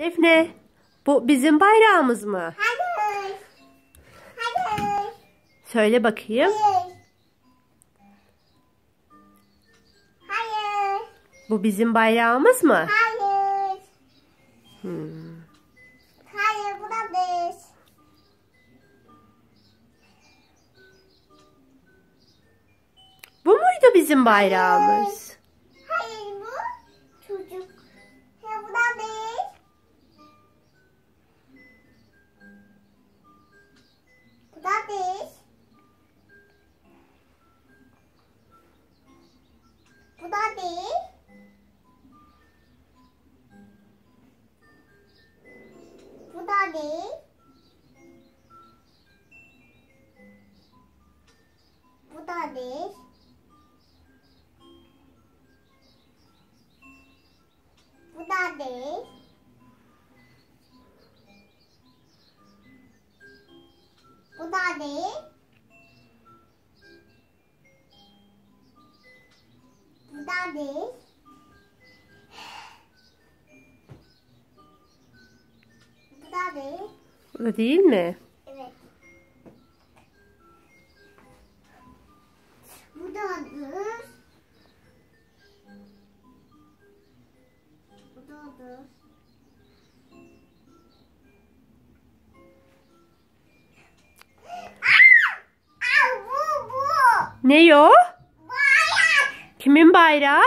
Defne, bu bizim bayrağımız mı? Hayır. Hayır. Söyle bakayım. Hayır. Hayır. Bu bizim bayrağımız mı? Hayır. Hmm. Hayır bu da biz. Bu muydu bizim bayrağımız? Hayır Bu da biz. Bu da biz. Bu da değil. Bu da değil. Bu da değil mi? Evet. Bu da düz. Bu da düz. Aa! Aa, bu bu. Ne o? Bayrak. Kimin bayrağı?